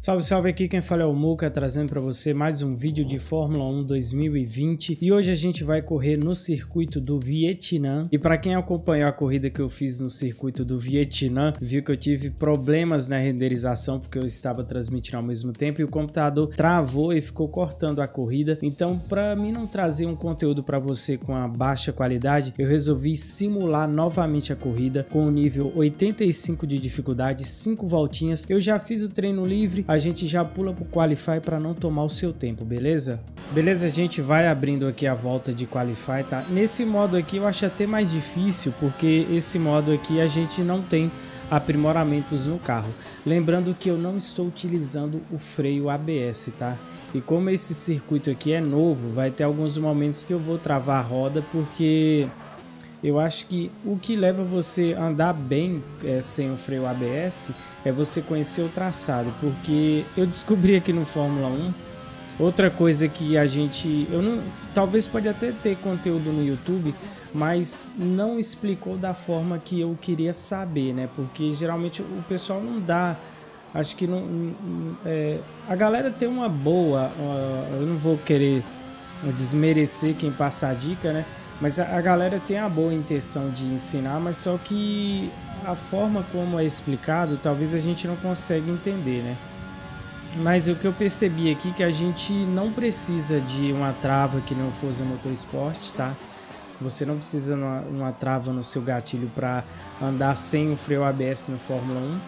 Salve, salve aqui, quem fala é o Muca, trazendo para você mais um vídeo de Fórmula 1 2020 e hoje a gente vai correr no circuito do Vietnã. E para quem acompanhou a corrida que eu fiz no circuito do Vietnã, viu que eu tive problemas na renderização porque eu estava transmitindo ao mesmo tempo e o computador travou e ficou cortando a corrida, então para mim não trazer um conteúdo para você com a baixa qualidade, eu resolvi simular novamente a corrida com o nível 85 de dificuldade, 5 voltinhas, eu já fiz o treino livre, a gente já pula pro Qualify para não tomar o seu tempo, beleza? Beleza, a gente vai abrindo aqui a volta de Qualify, tá? Nesse modo aqui eu acho até mais difícil, porque esse modo aqui a gente não tem aprimoramentos no carro. Lembrando que eu não estou utilizando o freio ABS, tá? E como esse circuito aqui é novo, vai ter alguns momentos que eu vou travar a roda, porque eu acho que o que leva você a andar bem é, sem o freio ABS é você conhecer o traçado, porque eu descobri aqui no Fórmula 1 outra coisa que a gente, eu não, talvez pode até ter conteúdo no YouTube, mas não explicou da forma que eu queria saber, né? Porque geralmente o pessoal não dá, acho que não, é, a galera tem uma boa, eu não vou querer desmerecer quem passa a dica, né? Mas a, a galera tem a boa intenção de ensinar, mas só que a forma como é explicado, talvez a gente não consiga entender, né? Mas o que eu percebi aqui é que a gente não precisa de uma trava que não fosse motor esporte, tá? Você não precisa de uma, uma trava no seu gatilho para andar sem o freio ABS no Fórmula 1.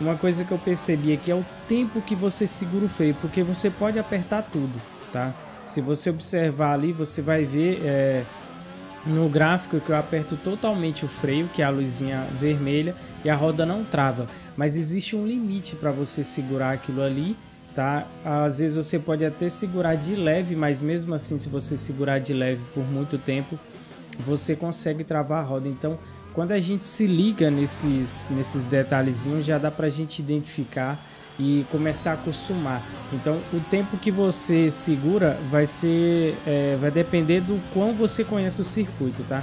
Uma coisa que eu percebi aqui é o tempo que você segura o freio, porque você pode apertar tudo, tá? Se você observar ali, você vai ver é, no gráfico que eu aperto totalmente o freio, que é a luzinha vermelha, e a roda não trava. Mas existe um limite para você segurar aquilo ali, tá? Às vezes você pode até segurar de leve, mas mesmo assim, se você segurar de leve por muito tempo, você consegue travar a roda. Então, quando a gente se liga nesses, nesses detalhezinhos, já dá para a gente identificar e começar a acostumar. Então, o tempo que você segura vai ser, é, vai depender do quão você conhece o circuito, tá?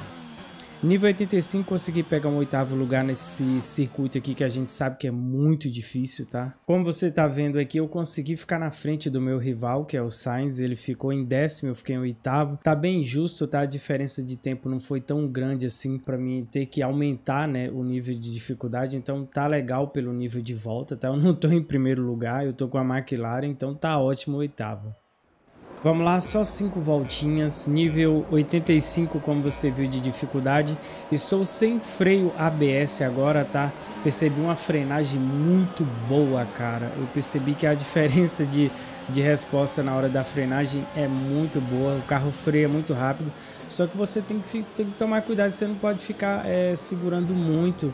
Nível 85 consegui pegar um oitavo lugar nesse circuito aqui que a gente sabe que é muito difícil, tá? Como você tá vendo aqui, eu consegui ficar na frente do meu rival, que é o Sainz, ele ficou em décimo, eu fiquei em oitavo. Tá bem justo, tá? A diferença de tempo não foi tão grande assim para mim ter que aumentar, né, o nível de dificuldade, então tá legal pelo nível de volta, tá? Eu não tô em primeiro lugar, eu tô com a McLaren, então tá ótimo oitavo. Vamos lá, só 5 voltinhas, nível 85 como você viu de dificuldade. Estou sem freio ABS agora, tá? Percebi uma frenagem muito boa, cara. Eu percebi que a diferença de, de resposta na hora da frenagem é muito boa. O carro freia muito rápido. Só que você tem que, tem que tomar cuidado, você não pode ficar é, segurando muito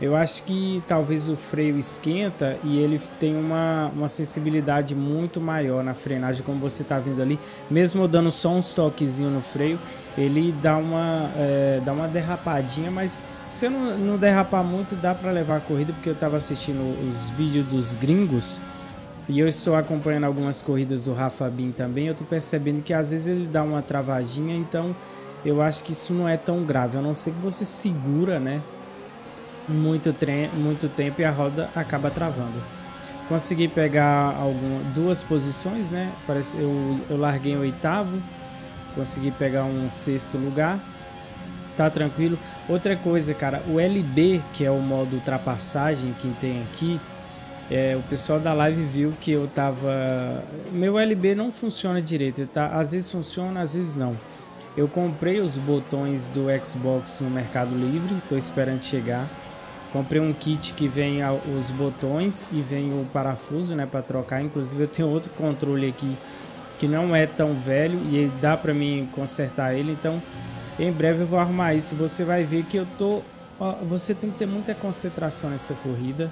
eu acho que talvez o freio esquenta e ele tem uma, uma sensibilidade muito maior na frenagem, como você está vendo ali. Mesmo dando só um toquezinho no freio, ele dá uma, é, dá uma derrapadinha, mas se eu não, não derrapar muito, dá para levar a corrida, porque eu estava assistindo os vídeos dos gringos e eu estou acompanhando algumas corridas do Rafa Bin também. Eu estou percebendo que às vezes ele dá uma travadinha, então eu acho que isso não é tão grave, a não ser que você segura, né? Muito, muito tempo e a roda acaba travando. Consegui pegar alguma, duas posições, né? Parece, eu, eu larguei o oitavo, consegui pegar um sexto lugar. Tá tranquilo. Outra coisa, cara, o LB, que é o modo ultrapassagem que tem aqui, é, o pessoal da live viu que eu tava. Meu LB não funciona direito, tá? Às vezes funciona, às vezes não. Eu comprei os botões do Xbox no Mercado Livre, tô esperando chegar. Comprei um kit que vem os botões e vem o parafuso, né, para trocar. Inclusive eu tenho outro controle aqui que não é tão velho e dá para mim consertar ele. Então, em breve eu vou arrumar isso. Você vai ver que eu tô, você tem que ter muita concentração nessa corrida.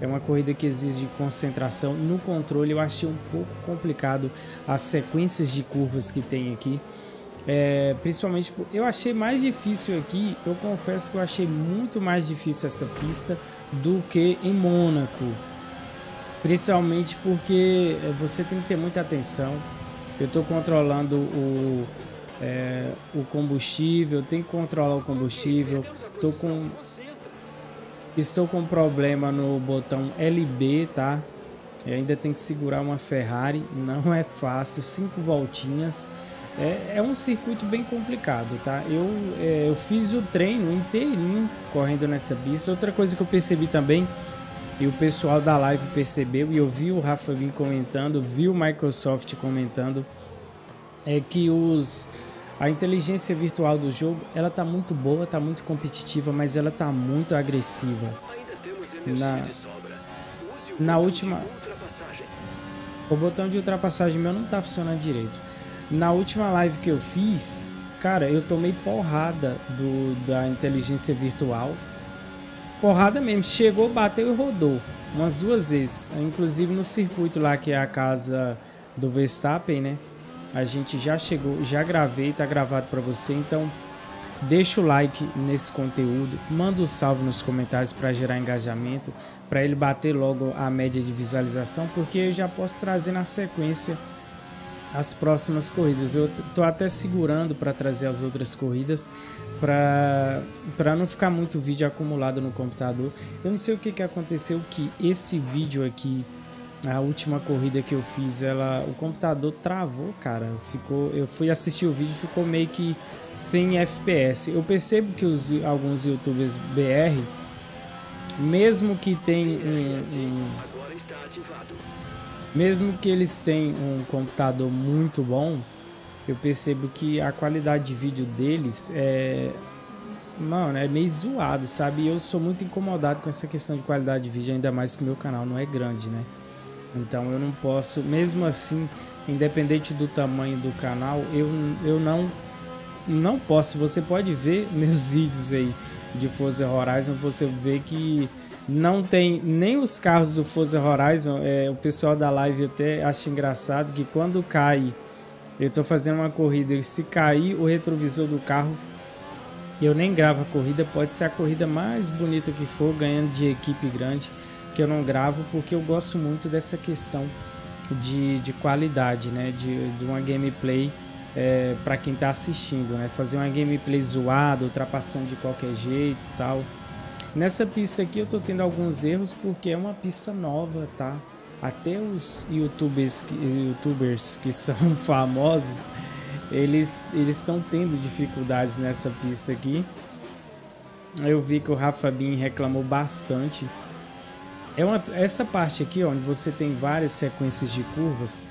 É uma corrida que exige concentração no controle. Eu achei um pouco complicado as sequências de curvas que tem aqui. É, principalmente, eu achei mais difícil aqui, eu confesso que eu achei muito mais difícil essa pista do que em Mônaco. Principalmente porque é, você tem que ter muita atenção. Eu estou controlando o, é, o combustível, tenho que controlar o combustível. Tô com, estou com problema no botão LB, tá? Eu ainda tenho que segurar uma Ferrari, não é fácil, cinco voltinhas. É, é um circuito bem complicado, tá? Eu, é, eu fiz o treino inteirinho correndo nessa pista. Outra coisa que eu percebi também, e o pessoal da live percebeu, e eu vi o Rafa Vim comentando, vi o Microsoft comentando, é que os a inteligência virtual do jogo, ela tá muito boa, tá muito competitiva, mas ela tá muito agressiva. Na, na última... O botão de ultrapassagem meu não tá funcionando direito. Na última live que eu fiz, cara, eu tomei porrada do, da inteligência virtual. Porrada mesmo, chegou, bateu e rodou. Umas duas vezes. Inclusive no circuito lá que é a casa do Verstappen, né? A gente já chegou, já gravei, tá gravado para você, então deixa o like nesse conteúdo, manda o um salve nos comentários para gerar engajamento, para ele bater logo a média de visualização, porque eu já posso trazer na sequência as próximas corridas. Eu tô até segurando para trazer as outras corridas para não ficar muito vídeo acumulado no computador. Eu não sei o que, que aconteceu que esse vídeo aqui a última corrida que eu fiz, ela, o computador travou, cara. Ficou, eu fui assistir o vídeo, ficou meio que sem FPS. Eu percebo que os, alguns YouTubers BR, mesmo que tem um, um mesmo que eles tenham um computador muito bom, eu percebo que a qualidade de vídeo deles é mano, é meio zoado, sabe? Eu sou muito incomodado com essa questão de qualidade de vídeo, ainda mais que meu canal não é grande, né? Então eu não posso, mesmo assim, independente do tamanho do canal, eu, eu não não posso. Você pode ver meus vídeos aí de Forza Horizon, você vê que não tem nem os carros do Forza Horizon. É, o pessoal da live até acha engraçado que quando cai, eu estou fazendo uma corrida e se cair o retrovisor do carro, eu nem gravo a corrida. Pode ser a corrida mais bonita que for, ganhando de equipe grande que eu não gravo porque eu gosto muito dessa questão de, de qualidade, né? De, de uma gameplay é, para quem está assistindo, né? Fazer uma gameplay zoada, ultrapassando de qualquer jeito tal. Nessa pista aqui eu tô tendo alguns erros porque é uma pista nova, tá? Até os youtubers que, youtubers que são famosos, eles eles estão tendo dificuldades nessa pista aqui. Eu vi que o Rafa Bin reclamou bastante é uma, essa parte aqui, onde você tem várias sequências de curvas,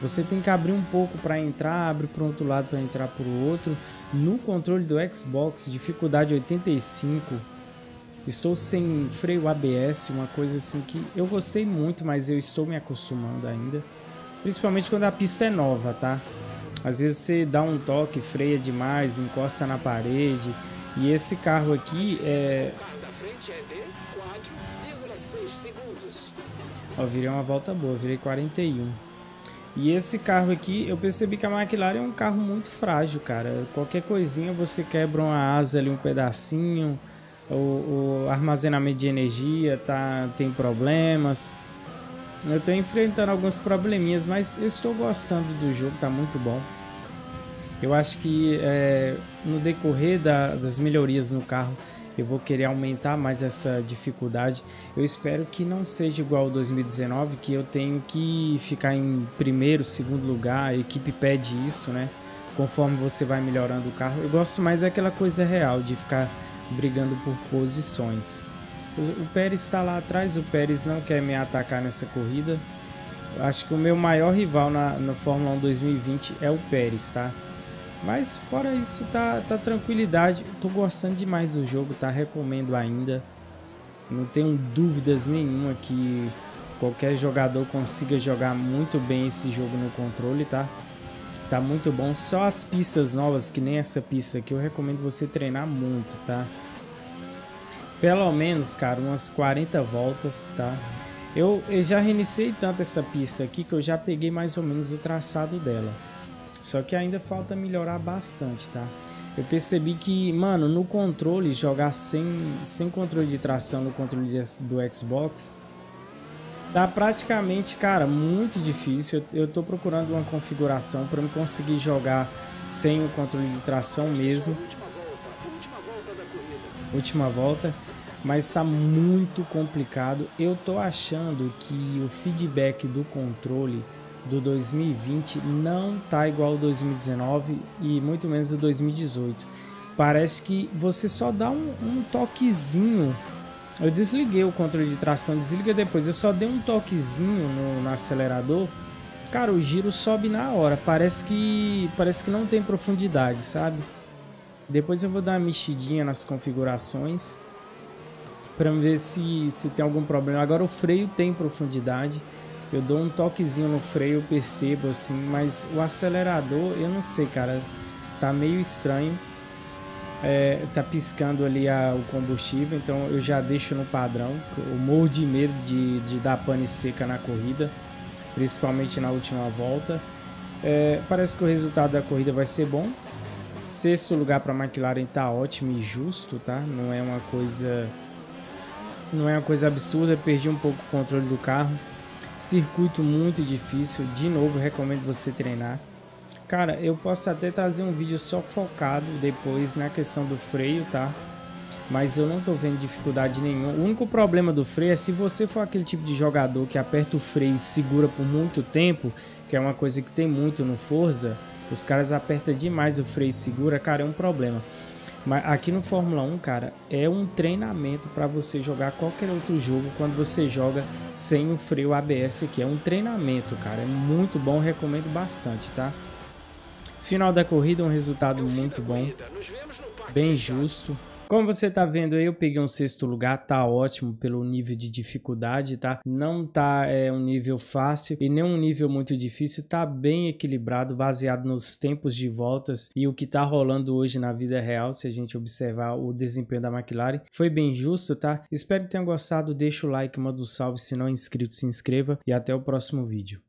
você tem que abrir um pouco para entrar, abre para o outro lado para entrar para o outro. No controle do Xbox, dificuldade 85, estou sem freio ABS, uma coisa assim que eu gostei muito, mas eu estou me acostumando ainda. Principalmente quando a pista é nova, tá? Às vezes você dá um toque, freia demais, encosta na parede. E esse carro aqui é Ó, virei uma volta boa, virei 41. E esse carro aqui, eu percebi que a McLaren é um carro muito frágil, cara. Qualquer coisinha você quebra uma asa ali, um pedacinho. O, o armazenamento de energia tá, tem problemas. Eu estou enfrentando alguns probleminhas, mas eu estou gostando do jogo, tá muito bom. Eu acho que é, no decorrer da, das melhorias no carro, eu vou querer aumentar mais essa dificuldade. Eu espero que não seja igual ao 2019, que eu tenho que ficar em primeiro, segundo lugar, a equipe pede isso, né? Conforme você vai melhorando o carro. Eu gosto mais daquela coisa real, de ficar brigando por posições. O Pérez está lá atrás, o Pérez não quer me atacar nessa corrida. Acho que o meu maior rival na, na Fórmula 1 2020 é o Pérez, tá? Mas fora isso, tá, tá tranquilidade. Tô gostando demais do jogo, tá? Recomendo ainda. Não tenho dúvidas nenhuma que qualquer jogador consiga jogar muito bem esse jogo no controle, tá? Tá muito bom. Só as pistas novas, que nem essa pista aqui, eu recomendo você treinar muito, tá? Pelo menos, cara, umas 40 voltas, tá? Eu, eu já reiniciei tanto essa pista aqui que eu já peguei mais ou menos o traçado dela. Só que ainda falta melhorar bastante, tá? Eu percebi que, mano, no controle, jogar sem, sem controle de tração no controle do Xbox tá praticamente, cara, muito difícil. Eu, tô procurando uma configuração para eu conseguir jogar sem o controle de tração mesmo. Última volta. mas está muito complicado. Eu tô achando que o feedback do controle do 2020 não tá igual ao 2019 e muito menos o 2018. Parece que você só dá um, um toquezinho. Eu desliguei o controle de tração, desliga depois. Eu só dei um toquezinho no, no acelerador. Cara, o giro sobe na hora. Parece que parece que não tem profundidade, sabe? Depois eu vou dar uma mexidinha nas configurações para ver se, se tem algum problema. Agora o freio tem profundidade. Eu dou um toquezinho no freio, percebo assim, mas o acelerador, eu não sei, cara, tá meio estranho. É, tá piscando ali a, o combustível, então eu já deixo no padrão. Eu morro de medo de, de dar pane seca na corrida, principalmente na última volta. É, parece que o resultado da corrida vai ser bom. Sexto lugar para a McLaren tá ótimo e justo, tá? Não é uma coisa não é uma coisa absurda, perdi um pouco o controle do carro. Circuito muito difícil, de novo recomendo você treinar. Cara, eu posso até trazer um vídeo só focado depois na questão do freio, tá? Mas eu não tô vendo dificuldade nenhuma. O único problema do freio é se você for aquele tipo de jogador que aperta o freio e segura por muito tempo, que é uma coisa que tem muito no Forza, os caras apertam demais o freio e segura, cara, é um problema. Mas aqui no Fórmula 1, cara, é um treinamento para você jogar qualquer outro jogo quando você joga sem o freio ABS aqui. É um treinamento, cara. É muito bom, recomendo bastante, tá? Final da corrida, um resultado muito bom, bem justo. Como você tá vendo aí, eu peguei um sexto lugar, tá ótimo pelo nível de dificuldade, tá? Não tá é, um nível fácil e nem um nível muito difícil, tá bem equilibrado, baseado nos tempos de voltas e o que tá rolando hoje na vida real, se a gente observar o desempenho da McLaren. Foi bem justo, tá? Espero que tenham gostado, deixa o like, manda um salve, se não é inscrito, se inscreva e até o próximo vídeo.